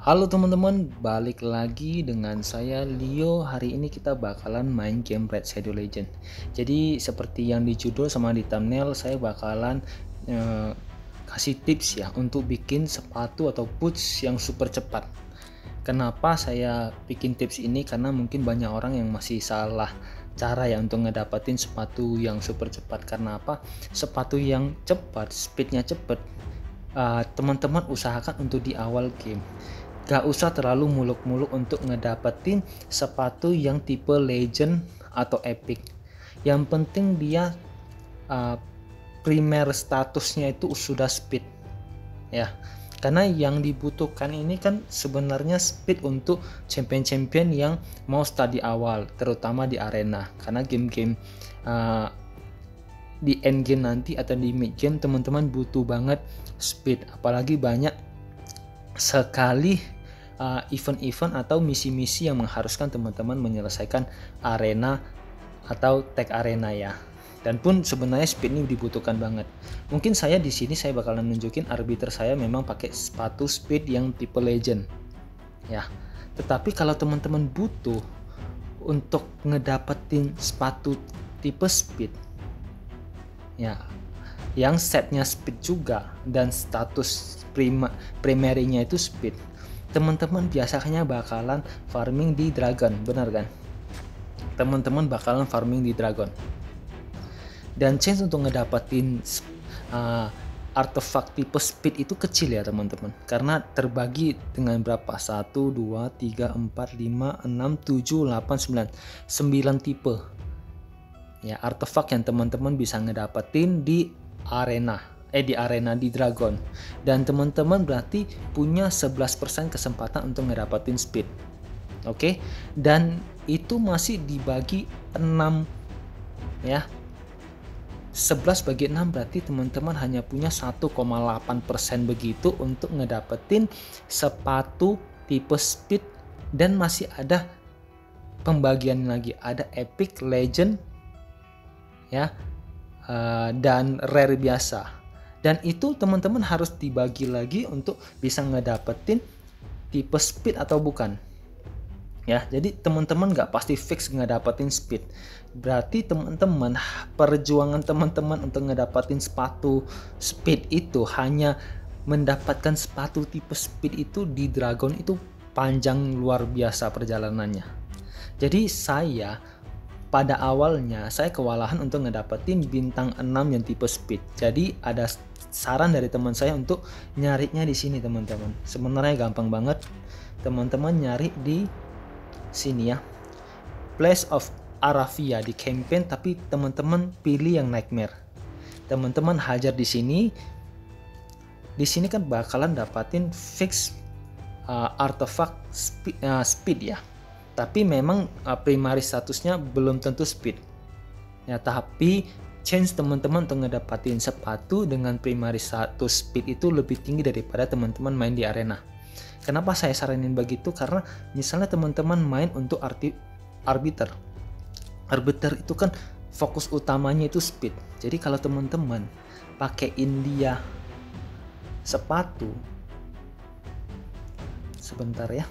Halo teman-teman, balik lagi dengan saya Leo. Hari ini kita bakalan main game Red Shadow Legend. Jadi seperti yang di judul sama di thumbnail, saya bakalan eh, kasih tips ya untuk bikin sepatu atau boots yang super cepat. Kenapa saya bikin tips ini? Karena mungkin banyak orang yang masih salah cara ya untuk ngedapetin sepatu yang super cepat. Karena apa? Sepatu yang cepat, speednya cepat. Uh, teman-teman usahakan untuk di awal game gak usah terlalu muluk-muluk untuk ngedapetin sepatu yang tipe legend atau epic. Yang penting dia uh, primer statusnya itu sudah speed. Ya karena yang dibutuhkan ini kan sebenarnya speed untuk champion-champion yang mau di awal terutama di arena. Karena game-game uh, di end game nanti atau di mid game teman-teman butuh banget speed. Apalagi banyak sekali event-event uh, atau misi-misi yang mengharuskan teman-teman menyelesaikan arena atau tag arena ya. Dan pun sebenarnya speed ini dibutuhkan banget. Mungkin saya di sini saya bakalan nunjukin arbiter saya memang pakai sepatu speed yang tipe legend. Ya. Tetapi kalau teman-teman butuh untuk ngedapetin sepatu tipe speed ya yang setnya speed juga dan status prima primarinya itu speed teman-teman biasanya bakalan farming di dragon benar kan? Teman-teman bakalan farming di dragon. Dan chance untuk ngedapatin uh, artefak tipe speed itu kecil ya teman-teman karena terbagi dengan berapa? 1 2 3 4 5 6 7 8 9 9 tipe. Ya artefak yang teman-teman bisa ngedapetin di arena eh di arena di Dragon. Dan teman-teman berarti punya 11% kesempatan untuk ngedapatin speed. Oke? Okay? dan itu masih dibagi 6 ya. 11 bagi 6 berarti teman-teman hanya punya 1,8% begitu untuk ngedapetin sepatu tipe speed. Dan masih ada pembagian lagi. Ada epic legend ya uh, dan rare biasa dan itu teman-teman harus dibagi lagi untuk bisa ngedapetin tipe speed atau bukan. Ya jadi teman-teman nggak pasti fix ngedapetin speed. Berarti teman-teman perjuangan teman-teman untuk ngedapetin sepatu speed itu hanya mendapatkan sepatu tipe speed itu di dragon itu panjang luar biasa perjalanannya. Jadi saya pada awalnya saya kewalahan untuk ngedapetin bintang 6 yang tipe speed. Jadi ada saran dari teman saya untuk nyarinya di sini teman-teman. Sebenarnya gampang banget. Teman-teman nyari di sini ya. Place of Arafia di campaign tapi teman-teman pilih yang nightmare. Teman-teman hajar di sini. Di sini kan bakalan dapatin fix uh, artefak speed, uh, speed ya tapi memang uh, primary statusnya belum tentu speed ya tapi chance teman-teman untuk ngedapatin sepatu dengan primary status speed itu lebih tinggi daripada teman-teman main di arena. Kenapa saya saranin begitu? Karena misalnya teman-teman main untuk arti arbiter. Arbiter itu kan fokus utamanya itu speed. Jadi kalau teman-teman pakai India sepatu sebentar ya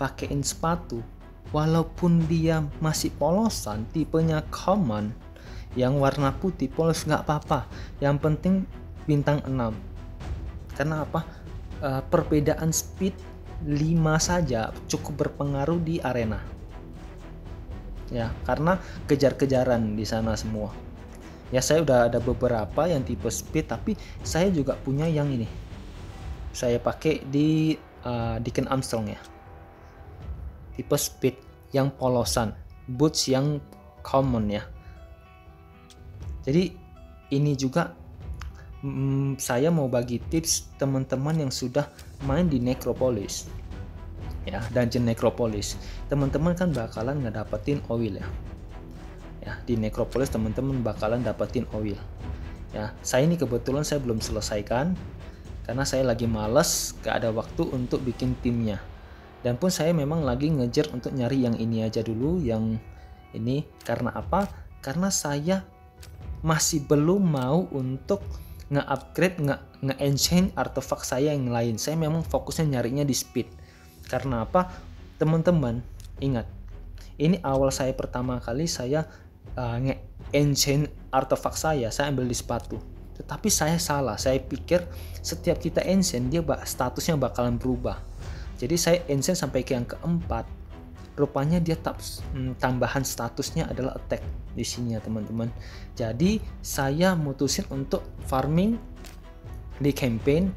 pakaiin sepatu walaupun dia masih polosan tipenya common yang warna putih polos nggak apa-apa. Yang penting bintang 6 karena apa? E, perbedaan speed 5 saja cukup berpengaruh di arena. Ya karena kejar-kejaran di sana semua. Ya saya udah ada beberapa yang tipe speed tapi saya juga punya yang ini. Saya pakai di uh, Deacon Armstrong ya. Tipe speed yang polosan, boots yang common ya. Jadi ini juga mm, saya mau bagi tips teman-teman yang sudah main di Necropolis. Ya dungeon Necropolis. Teman-teman kan bakalan ngedapetin oil ya. Ya di Necropolis teman-teman bakalan dapetin oil. Ya saya ini kebetulan saya belum selesaikan karena saya lagi males gak ada waktu untuk bikin timnya. Dan pun saya memang lagi ngejar untuk nyari yang ini aja dulu yang ini. Karena apa? Karena saya masih belum mau untuk nge-upgrade nge-enchant artefak saya yang lain. Saya memang fokusnya nyarinya di speed. Karena apa? Teman-teman ingat ini awal saya pertama kali saya uh, nge-enchant artefak saya. Saya ambil di sepatu. Tetapi saya salah. Saya pikir setiap kita enchant dia statusnya bakalan berubah. Jadi saya enchant sampai ke yang keempat rupanya dia tak hmm, tambahan statusnya adalah attack di sini ya teman-teman. Jadi saya mutusin untuk farming di campaign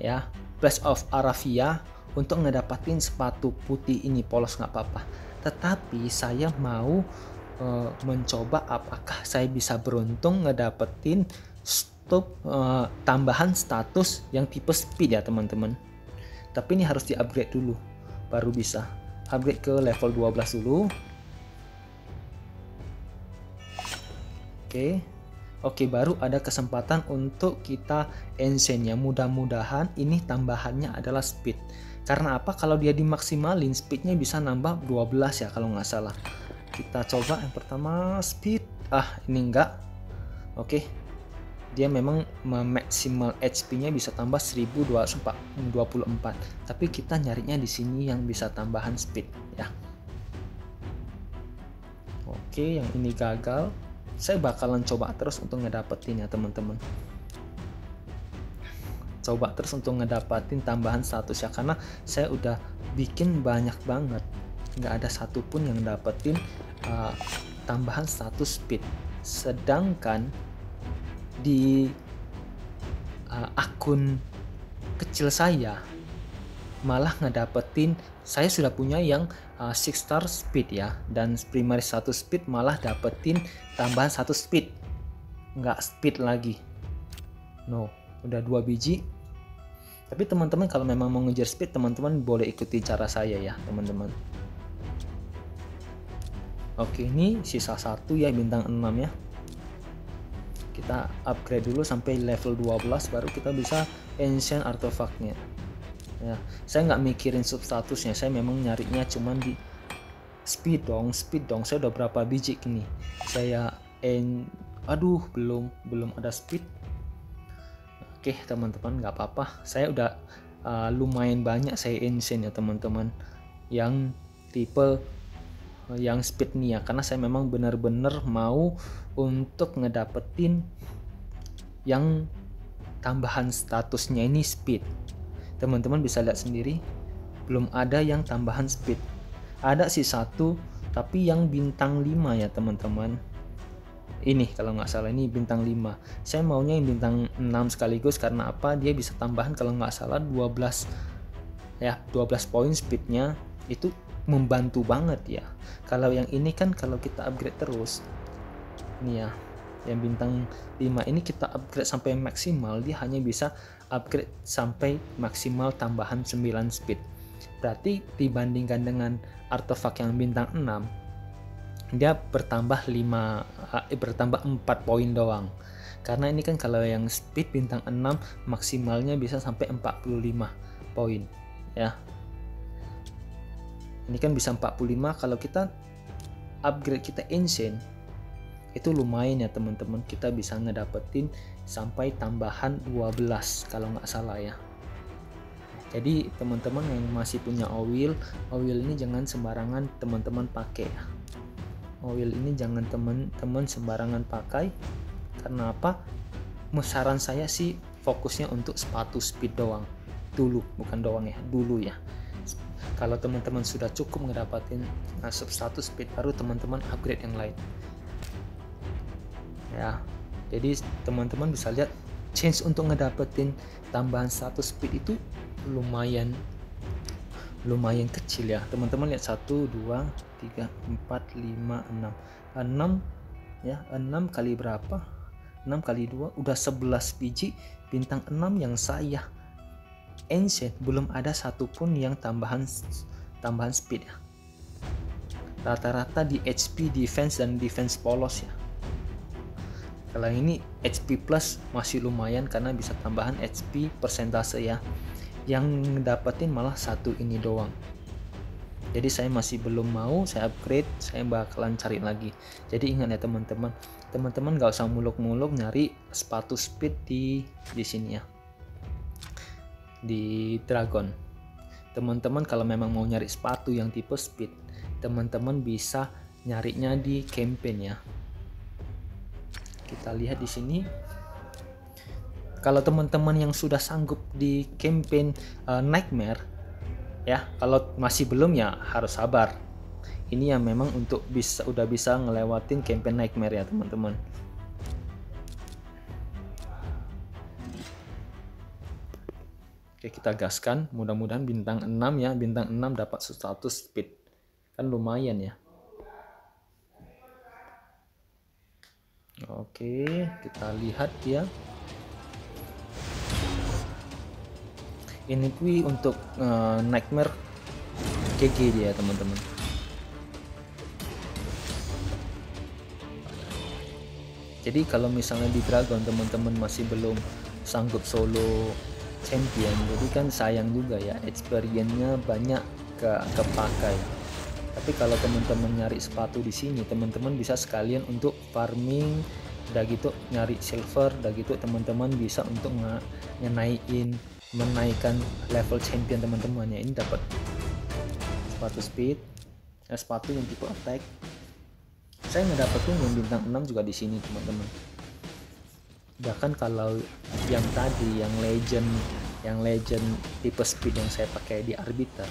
ya Place of Aravia untuk ngedapatin sepatu putih ini polos nggak apa-apa. Tetapi saya mau e, mencoba apakah saya bisa beruntung ngedapetin stop e, tambahan status yang tipe speed ya teman-teman. Tapi ini harus di upgrade dulu baru bisa upgrade ke level 12 dulu. Oke. Oke baru ada kesempatan untuk kita enchant ya. Mudah-mudahan ini tambahannya adalah speed. Karena apa? Kalau dia dimaksimalin speednya bisa nambah 12 ya kalau nggak salah. Kita coba yang pertama speed. Ah ini enggak oke dia memang maksimal HP-nya bisa tambah 1224 tapi kita nyarinya di sini yang bisa tambahan speed ya. Oke yang ini gagal. Saya bakalan coba terus untuk ngedapetin ya teman-teman. Coba terus untuk ngedapatin tambahan status ya karena saya udah bikin banyak banget. Nggak ada satupun yang dapetin uh, tambahan status speed. Sedangkan di uh, akun kecil saya malah ngedapetin saya sudah punya yang uh, six star speed ya dan primary satu speed malah dapetin tambahan satu speed. Nggak speed lagi. No udah dua biji. Tapi teman-teman kalau memang mau ngejar speed teman-teman boleh ikuti cara saya ya teman-teman. Oke ini sisa satu ya bintang 6 ya kita upgrade dulu sampai level 12 baru kita bisa ancient artefaknya ya saya nggak mikirin substatusnya saya memang nyarinya cuman di speed dong speed dong. Saya udah berapa biji ini? Saya en aduh belum belum ada speed. Oke teman-teman nggak apa-apa. Saya udah uh, lumayan banyak saya ancient ya teman-teman. Yang tipe yang speed nih ya. Karena saya memang benar-benar mau untuk ngedapetin yang tambahan statusnya ini speed. Teman-teman bisa lihat sendiri belum ada yang tambahan speed. Ada sih satu tapi yang bintang 5 ya teman-teman. Ini kalau nggak salah ini bintang 5 saya maunya yang bintang 6 sekaligus karena apa? Dia bisa tambahan kalau nggak salah 12 ya 12 poin speednya. Itu membantu banget ya. Kalau yang ini kan kalau kita upgrade terus ini ya yang bintang 5 ini kita upgrade sampai maksimal dia hanya bisa upgrade sampai maksimal tambahan 9 speed. Berarti dibandingkan dengan artefak yang bintang 6 dia bertambah 5 eh, bertambah 4 poin doang. Karena ini kan kalau yang speed bintang 6 maksimalnya bisa sampai 45 poin ya ini kan bisa 45 kalau kita upgrade kita ancient itu lumayan ya teman-teman. Kita bisa ngedapetin sampai tambahan 12 kalau nggak salah ya. Jadi teman-teman yang masih punya oil oil ini jangan sembarangan teman-teman pakai ya. Oil ini jangan teman-teman sembarangan pakai. Karena apa? Saran saya sih fokusnya untuk sepatu speed doang. Dulu bukan doang ya dulu ya kalau teman-teman sudah cukup ngedapatin masuk status speed baru teman-teman upgrade yang lain. Ya jadi teman-teman bisa lihat change untuk ngedapetin tambahan status speed itu lumayan lumayan kecil ya. Teman-teman lihat 1 2 3 4 5 6 6 ya 6 kali berapa? 6 kali 2 udah 11 biji. Bintang 6 yang saya ancient belum ada satupun yang tambahan tambahan speed ya. Rata-rata di HP defense dan defense polos ya. Kalau ini HP plus masih lumayan karena bisa tambahan HP persentase ya. Yang dapetin malah satu ini doang. Jadi saya masih belum mau saya upgrade saya bakalan cari lagi. Jadi ingat ya teman-teman. Teman-teman gak usah muluk-muluk nyari sepatu speed di di sini ya di Dragon. Teman-teman kalau memang mau nyari sepatu yang tipe speed teman-teman bisa nyarinya di campaign ya. Kita lihat di sini. Kalau teman-teman yang sudah sanggup di campaign uh, nightmare ya kalau masih belum ya harus sabar. Ini yang memang untuk bisa udah bisa ngelewatin campaign nightmare ya teman-teman Oke kita gaskan. Mudah-mudahan bintang 6 ya. Bintang 6 dapat status speed. Kan lumayan ya. Oke kita lihat ya. Ini kui untuk uh, nightmare GG dia teman-teman. Jadi kalau misalnya di dragon teman-teman masih belum sanggup solo champion. Jadi kan sayang juga ya experience-nya banyak ke kepakai. Tapi kalau teman-teman nyari sepatu di sini teman-teman bisa sekalian untuk farming udah gitu nyari silver udah gitu teman-teman bisa untuk ngenaikin menaikkan level champion teman-teman ya ini dapat sepatu speed eh, sepatu yang tipe attack. Saya ngedapetin yang bintang 6 juga di sini teman-teman bahkan kalau yang tadi yang legend yang legend tipe speed yang saya pakai di arbiter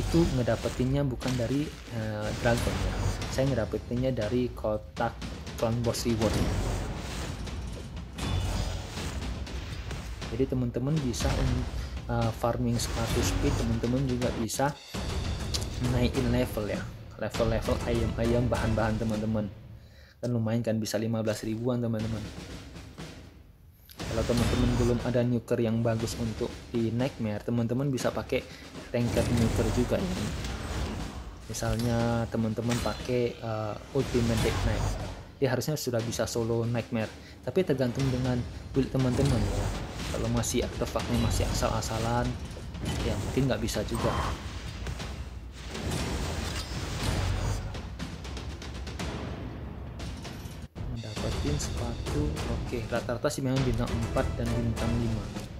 itu ngedapetinnya bukan dari uh, dragon ya. Saya ngedapetinnya dari kotak clan boss reward. Jadi teman-teman bisa uh, farming sepatu speed teman-teman juga bisa naikin level ya. Level-level ayam-ayam bahan-bahan teman-teman. Kan lumayan kan bisa 15 ribuan teman-teman kalau teman-teman belum ada nuker yang bagus untuk di nightmare teman-teman bisa pakai tanker nuker juga ya misalnya teman-teman pakai uh, ultimate deck knight. Dia harusnya sudah bisa solo nightmare. Tapi tergantung dengan build teman-teman ya. Kalau masih artefaknya masih asal-asalan ya mungkin nggak bisa juga mendapatkan sepatu oke. Rata-rata sih memang bintang 4 dan bintang 5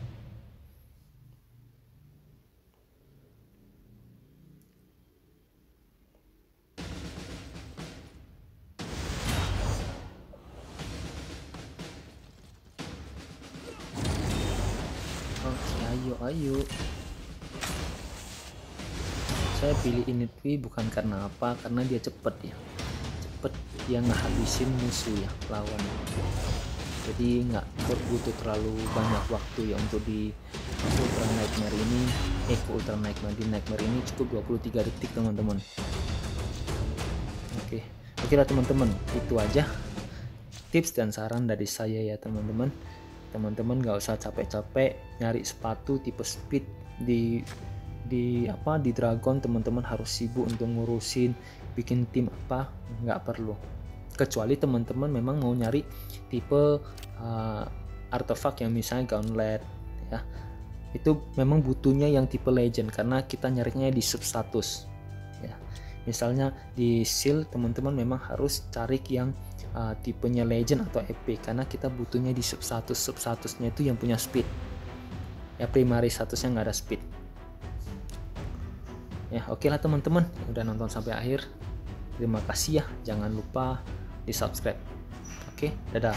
Oke, ayo, ayo. Saya pilih Initwi bukan karena apa, karena dia cepet ya dia ngehabisin musuh ya lawan. Jadi nggak butuh terlalu banyak waktu ya untuk di ultra nightmare ini. Eh ultra nightmare di nightmare ini cukup 23 detik teman-teman. Oke oke lah teman-teman. Itu aja tips dan saran dari saya ya teman-teman. Teman-teman nggak usah capek-capek nyari sepatu tipe speed di di apa di dragon. Teman-teman harus sibuk untuk ngurusin bikin tim apa nggak perlu. Kecuali teman-teman memang mau nyari tipe uh, artefak yang misalnya gauntlet ya. Itu memang butuhnya yang tipe legend karena kita nyarinya di substatus ya. Misalnya di seal teman-teman memang harus cari yang uh, tipenya legend atau epic karena kita butuhnya di substatus. Substatusnya itu yang punya speed. Ya primary statusnya nggak ada speed. Ya oke okay lah teman-teman. Udah nonton sampai akhir terima kasih ya. Jangan lupa di subscribe. Oke dadah